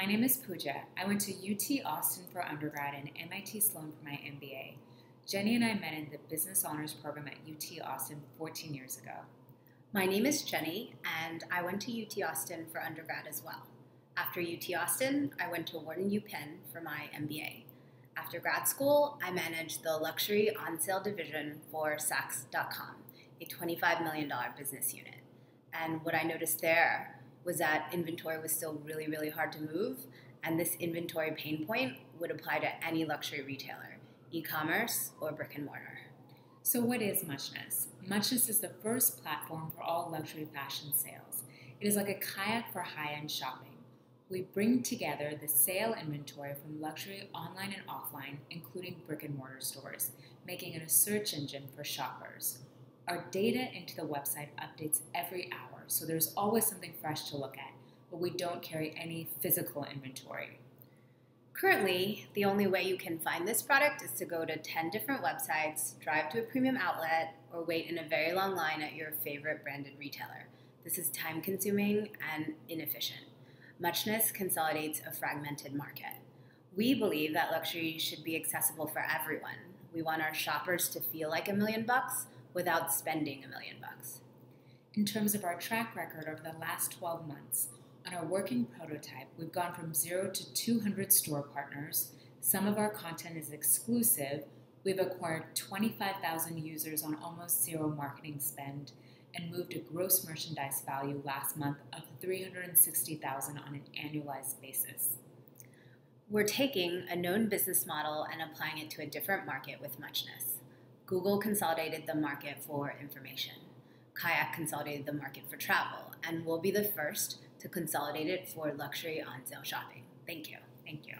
My name is Pooja. I went to UT Austin for undergrad and MIT Sloan for my MBA. Jenny and I met in the Business Honors Program at UT Austin 14 years ago. My name is Jenny, and I went to UT Austin for undergrad as well. After UT Austin, I went to Wharton UPenn for my MBA. After grad school, I managed the luxury on sale division for Saks.com, a $25 million business unit. And what I noticed there was that inventory was still really, really hard to move, and this inventory pain point would apply to any luxury retailer, e commerce or brick and mortar. So, what is Muchness? Muchness is the first platform for all luxury fashion sales. It is like a kayak for high end shopping. We bring together the sale inventory from luxury online and offline, including brick and mortar stores, making it a search engine for shoppers. Our data into the website updates every hour, so there's always something fresh to look at, but we don't carry any physical inventory. Currently, the only way you can find this product is to go to 10 different websites, drive to a premium outlet, or wait in a very long line at your favorite branded retailer. This is time consuming and inefficient. Muchness consolidates a fragmented market. We believe that luxury should be accessible for everyone. We want our shoppers to feel like a million bucks without spending a million bucks. In terms of our track record over the last 12 months, on our working prototype, we've gone from zero to 200 store partners. Some of our content is exclusive. We've acquired 25,000 users on almost zero marketing spend and moved a gross merchandise value last month of 360,000 on an annualized basis. We're taking a known business model and applying it to a different market with muchness. Google consolidated the market for information. Kayak consolidated the market for travel, and we'll be the first to consolidate it for luxury on sale shopping. Thank you. Thank you.